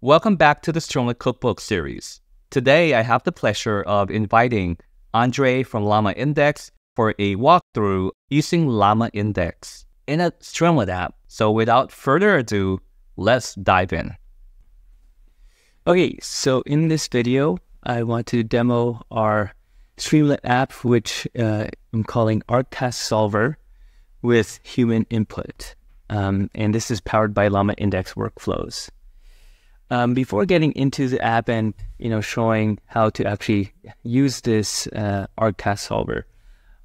Welcome back to the Streamlit Cookbook series. Today, I have the pleasure of inviting Andrei from LlamaIndex for a walkthrough using LlamaIndex in a Streamlit app. So without further ado, let's dive in. Okay, so in this video, I want to demo our Streamlit app, which uh, I'm calling ArcTask Solver with human input. Um, and this is powered by LlamaIndex workflows. Um, before getting into the app and you know showing how to actually use this uh, ArcTask solver,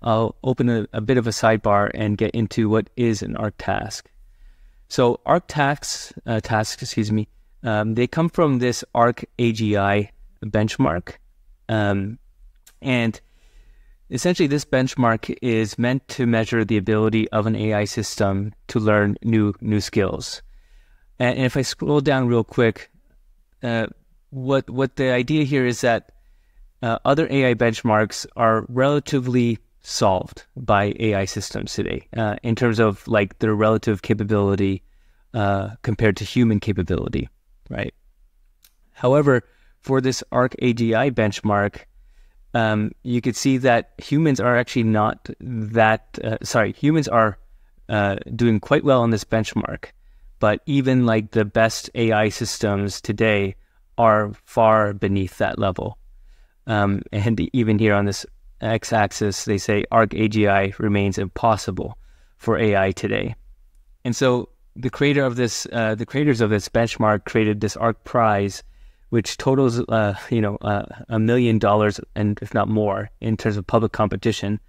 I'll open a, a, bit of a sidebar and get into what is an ArcTask. So ArcTasks, uh, tasks, excuse me, um, they come from this Arc AGI benchmark, um, and essentially this benchmark is meant to measure the ability of an AI system to learn new new skills. And if I scroll down real quick, uh, what what the idea here is that uh, other AI benchmarks are relatively solved by AI systems today uh, in terms of like their relative capability uh, compared to human capability, right? However, for this ARC AGI benchmark, um, you could see that humans are actually not that. Uh, sorry, humans are doing quite well on this benchmark but even like the best AI systems today are far beneath that level. Um, and even here on this x-axis, they say Arc AGI remains impossible for AI today. And so the creator of this, uh, the creators of this benchmark created this Arc Prize, which totals, uh, you know, uh, a million dollars and if not more in terms of public competition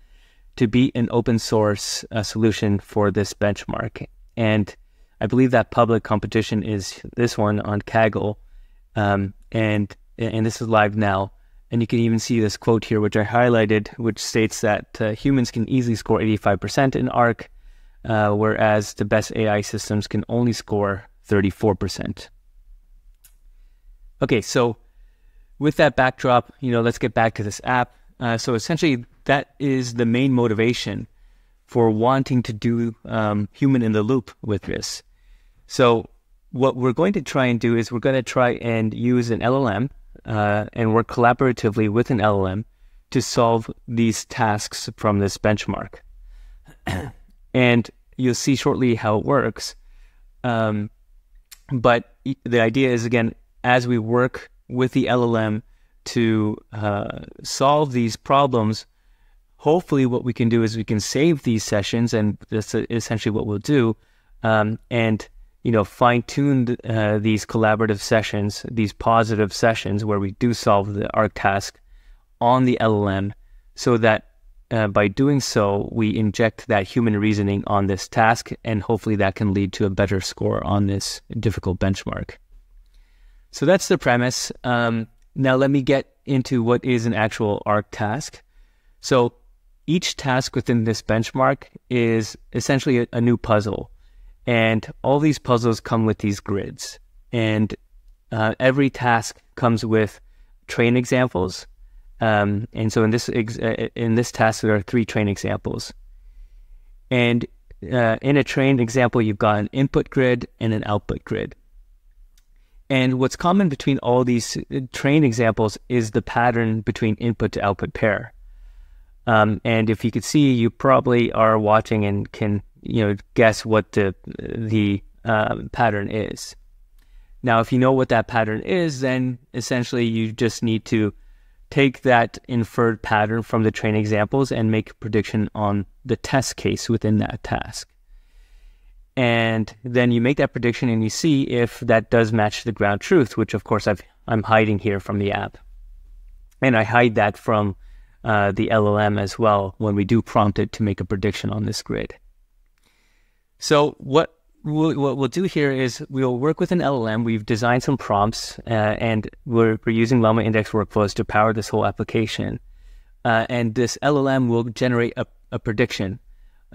to beat an open source uh, solution for this benchmark. And I believe that public competition is this one on Kaggle, um, and and this is live now. And you can even see this quote here, which I highlighted, which states that uh, humans can easily score 85% in ARC, uh, whereas the best AI systems can only score 34%. Okay, so with that backdrop, you know, let's get back to this app. Uh, so essentially, that is the main motivation for wanting to do um, human in the loop with this. So what we're going to try and do is we're going to try and use an LLM uh, and work collaboratively with an LLM to solve these tasks from this benchmark. and you'll see shortly how it works. Um, but the idea is again, as we work with the LLM to uh, solve these problems, hopefully what we can do is we can save these sessions, and that's essentially what we'll do. Um, and you know, fine tuned uh, these collaborative sessions, these positive sessions where we do solve the arc task on the LLM so that uh, by doing so, we inject that human reasoning on this task, and hopefully that can lead to a better score on this difficult benchmark. So that's the premise. Um, now, let me get into what is an actual ARC task. So, each task within this benchmark is essentially a, a new puzzle. And all these puzzles come with these grids. And uh, every task comes with train examples. Um, and so in this ex- uh, in this task, there are three train examples. And uh, in a train example, you've got an input grid and an output grid. And what's common between all these uh, train examples is the pattern between input to output pair. Um, and if you could see, you probably are watching and can you know guess what the the um, pattern is. Now, if you know what that pattern is, then essentially you just need to take that inferred pattern from the train examples and make a prediction on the test case within that task. And then you make that prediction and you see if that does match the ground truth, which of course I've, I'm hiding here from the app. And I hide that from uh, the LLM as well when we do prompt it to make a prediction on this grid. So what we'll, what we'll do here is we'll work with an LLM. We've designed some prompts, uh, and we're, we're using LlamaIndex workflows to power this whole application. Uh, and this LLM will generate a, a prediction.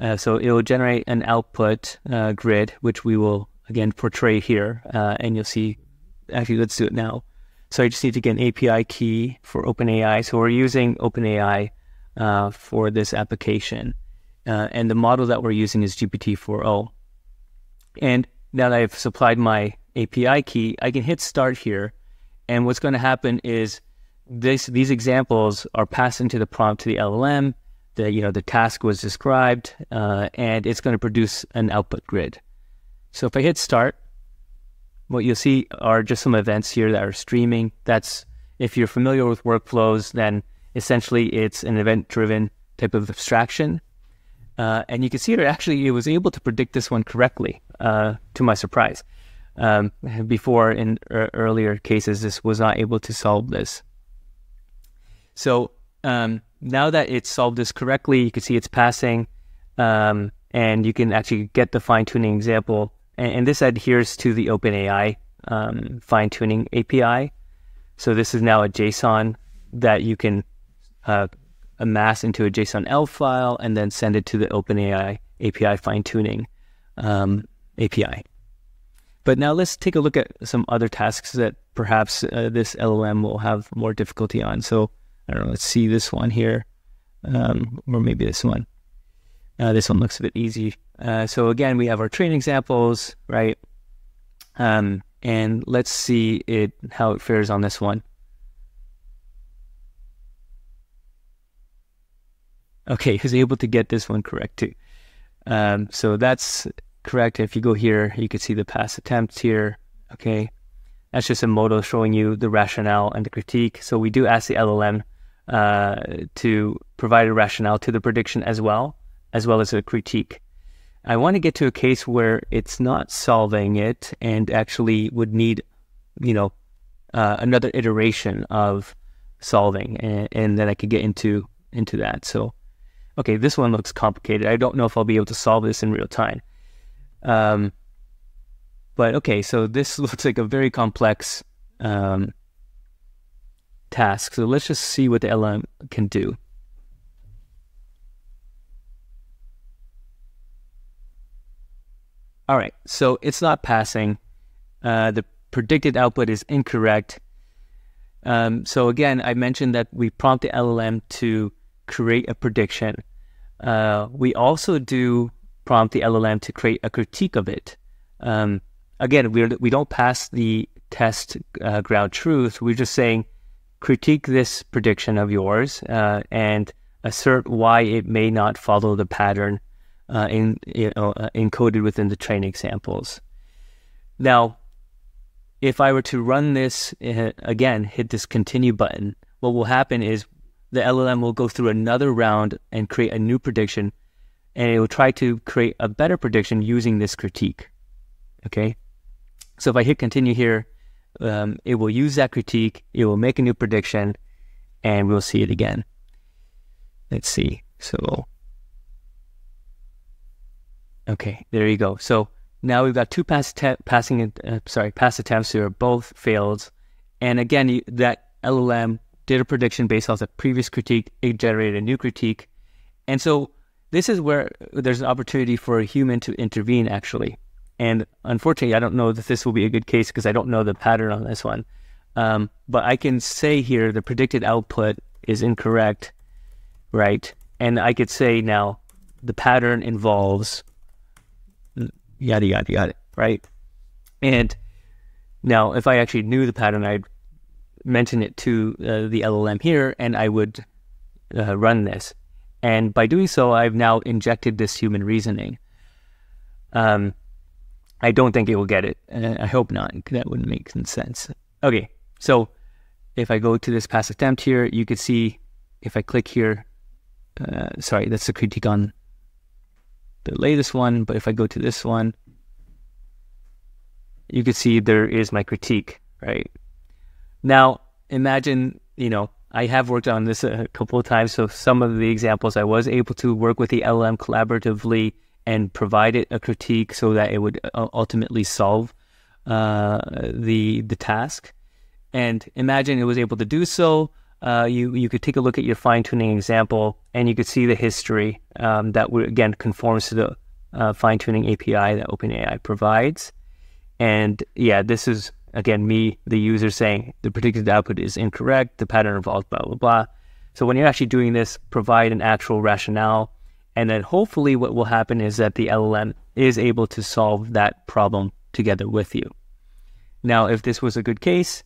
Uh, so it will generate an output uh, grid, which we will again portray here, uh, and you'll see. Actually, let's do it now. So I just need to get an API key for OpenAI. So we're using OpenAI uh, for this application. Uh, and the model that we're using is GPT-4o. And now that I've supplied my API key, I can hit start here. And what's going to happen is this these examples are passed into the prompt to the LLM. The you know the task was described, uh, and it's going to produce an output grid. So if I hit start, what you'll see are just some events here that are streaming. That's if you're familiar with workflows, then essentially it's an event-driven type of abstraction. Uh, and you can see it actually it was able to predict this one correctly, uh, to my surprise. Um, before in er- earlier cases, this was not able to solve this. So um, now that it's solved this correctly, you can see it's passing, um, and you can actually get the fine tuning example. And, and, this adheres to the OpenAI um, fine tuning API. So this is now a JSON that you can uh, amass into a JSON-L file and then send it to the OpenAI API fine tuning um, API. But now let's take a look at some other tasks that perhaps uh, this LLM will have more difficulty on. So I don't know, let's see this one here, um, or maybe this one. Uh, this one looks a bit easy. Uh, so again, we have our training examples, right? Um, and let's see it how it fares on this one. Okay, he was able to get this one correct too. Um, so that's correct. If you go here, you can see the past attempts here. Okay, that's just a modal showing you the rationale and the critique. So we do ask the LLM uh, to provide a rationale to the prediction as well, as well as a critique. I want to get to a case where it's not solving it and actually would need, you know, uh, another iteration of solving, and, and, then I could get into into that. So, okay, this one looks complicated. I don't know if I'll be able to solve this in real time. Um, but okay, so this looks like a very complex um, task. So let's just see what the LM can do. All right, so it's not passing. Uh, the predicted output is incorrect. Um, so again, I mentioned that we prompt the LLM to create a prediction. Uh, we also do prompt the LLM to create a critique of it. Um, again, we we don't pass the test uh, ground truth. We're just saying critique this prediction of yours uh, and assert why it may not follow the pattern uh, in, you know, uh, encoded within the training samples. Now, if I were to run this uh, again, hit this continue button, what will happen is the LLM will go through another round and create a new prediction, and it will try to create a better prediction using this critique. Okay, so if I hit continue here, um, it will use that critique, it will make a new prediction, and we'll see it again. Let's see. So, okay, there you go. So now we've got two pass passing, uh, sorry, pass attempts here, both failed. And again, you, that LLM did a prediction based off the previous critique. It generated a new critique. And so this is where there's an opportunity for a human to intervene, actually. And unfortunately, I don't know that this will be a good case because I don't know the pattern on this one. Um, but I can say here the predicted output is incorrect, right? And I could say now the pattern involves yada, yada, yada, right? And now if I actually knew the pattern, I'd mention it to uh, the LLM here and I would uh, run this. And by doing so, I've now injected this human reasoning. Um, I don't think it will get it. I hope not. That wouldn't make sense. Okay, so if I go to this past attempt here, you can see if I click here, uh, sorry, that's the critique on the latest one, but if I go to this one, you can see there is my critique, right? Now, imagine, you know, I have worked on this a couple of times, so some of the examples I was able to work with the LM collaboratively and provide it a critique so that it would uh, ultimately solve uh, the the task. And imagine it was able to do so. Uh, you you could take a look at your fine tuning example, and you could see the history um, that would, again conforms to the uh, fine tuning API that OpenAI provides. And yeah, this is again me, the user, saying the predicted output is incorrect. The pattern involves blah blah blah. So when you're actually doing this, provide an actual rationale and then hopefully what will happen is that the LLM is able to solve that problem together with you. Now, if this was a good case,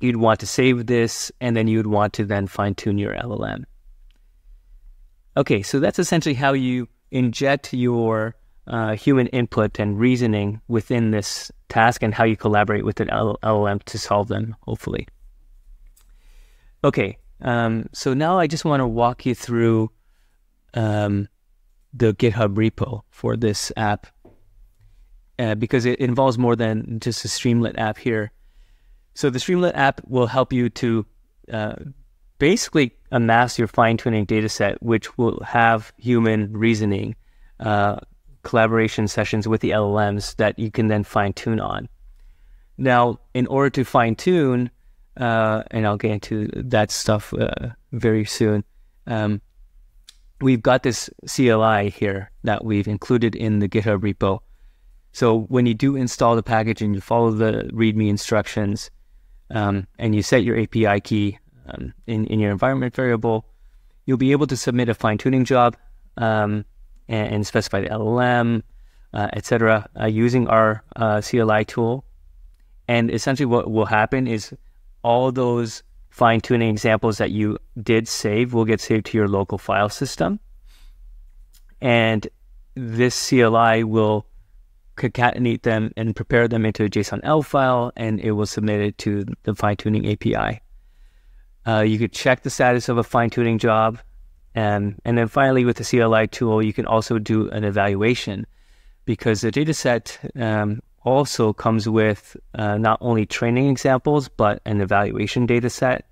you'd want to save this and then you'd want to then fine tune your LLM. Okay, so that's essentially how you inject your uh, human input and reasoning within this task and how you collaborate with an LLM to solve them, hopefully. Okay, um, so now I just want to walk you through um, the GitHub repo for this app uh, because it involves more than just a Streamlit app here. So the Streamlit app will help you to uh, basically amass your fine tuning data set, which will have human reasoning, uh, collaboration sessions with the LLMs that you can then fine tune on. Now, in order to fine tune, uh, and I'll get into that stuff uh, very soon, um, we've got this CLI here that we've included in the GitHub repo. So when you do install the package and you follow the README instructions, um, and you set your API key um, in, in your environment variable, you'll be able to submit a fine tuning job um, and, and, specify the LLM, uh, etc., uh, using our uh, CLI tool. And essentially, what will happen is all those fine tuning examples that you did save will get saved to your local file system. And this CLI will concatenate them and prepare them into a JSON-L file, and it will submit it to the fine tuning API. Uh, you could check the status of a fine tuning job. And, and then finally, with the CLI tool, you can also do an evaluation because the dataset um, also comes with uh, not only training examples, but an evaluation dataset.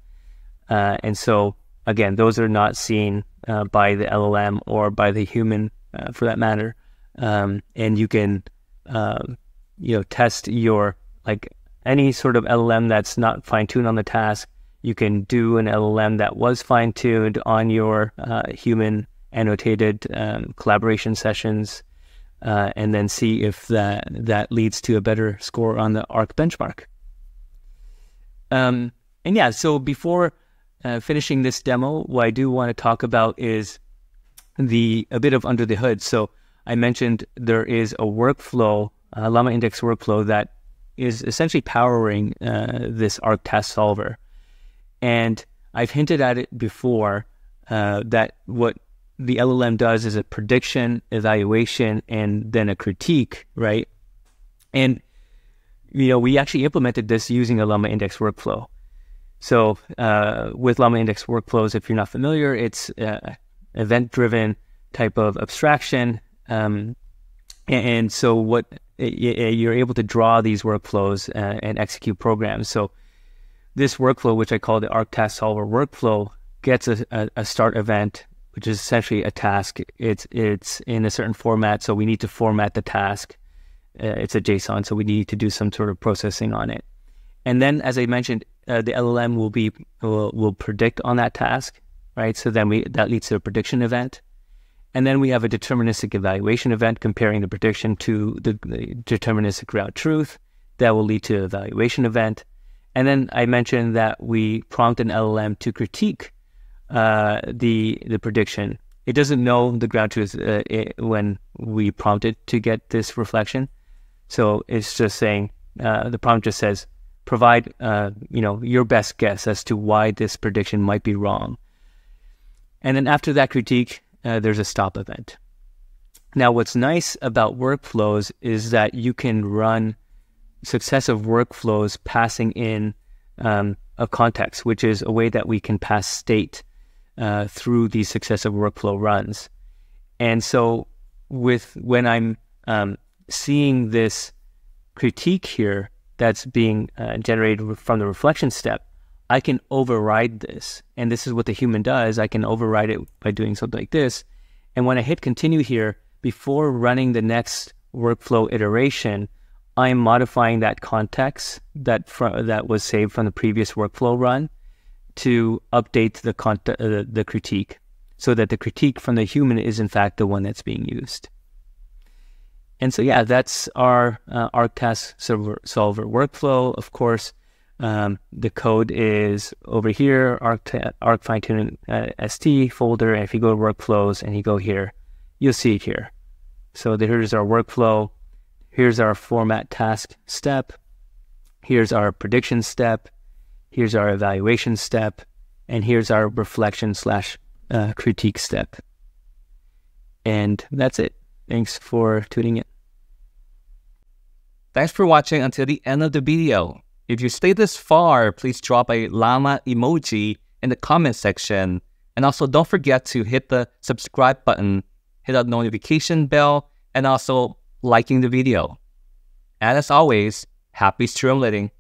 Uh, and so, again, those are not seen uh, by the LLM or by the human uh, for that matter. Um, and you can, um, you know, test your, like any sort of LLM that's not fine tuned on the task you can do an LLM that was fine tuned on your uh, human annotated um, collaboration sessions, uh, and then see if that that leads to a better score on the ARC benchmark. Um, and yeah, so before uh, finishing this demo, what I do want to talk about is the a bit of under the hood. So I mentioned there is a workflow, a LlamaIndex workflow that is essentially powering uh, this ARC task solver. And I've hinted at it before uh, that what the LLM does is a prediction, evaluation, and then a critique, right? And you know, we actually implemented this using a LlamaIndex workflow. So uh, with LlamaIndex workflows, if you're not familiar, it's uh, event-driven type of abstraction, um, and, so what you're able to draw these workflows uh, and execute programs. So this workflow, which I call the Arc Task Solver workflow, gets a, a, a, start event, which is essentially a task. It's it's in a certain format, so we need to format the task. Uh, it's a JSON, so we need to do some sort of processing on it. And then, as I mentioned, uh, the LLM will be will, will predict on that task, right? So then we that leads to a prediction event. And then we have a deterministic evaluation event comparing the prediction to the, the deterministic ground truth. That will lead to evaluation event. And then I mentioned that we prompt an LLM to critique uh, the the prediction. It doesn't know the ground truth uh, it, when we prompt it to get this reflection. So it's just saying uh, the prompt just says provide uh, you know your best guess as to why this prediction might be wrong. And then after that critique, uh, there's a stop event. Now, what's nice about workflows is that you can run successive workflows passing in um, a context, which is a way that we can pass state uh, through these successive workflow runs. And so, with when I'm um, seeing this critique here that's being uh, generated from the reflection step, I can override this. And this is what the human does. I can override it by doing something like this. And when I hit continue here, before running the next workflow iteration, I'm modifying that context that fr- that was saved from the previous workflow run to update the, con- uh, the critique so that the critique from the human is in fact the one that's being used. And so, yeah, that's our uh, Arc Task Solver, solver workflow. Of course, um, the code is over here, Arc, Arc Tuning uh, ST folder. And if you go to workflows and you go here, you'll see it here. So here's our workflow. Here's our format task step. here's our prediction step, here's our evaluation step, and here's our reflection slash uh, critique step. And that's it. Thanks for tuning in. Thanks for watching until the end of the video. If you stayed this far, please drop a llama emoji in the comment section. And also don't forget to hit the subscribe button, hit the notification bell, and also liking the video. And as always, happy streamlining.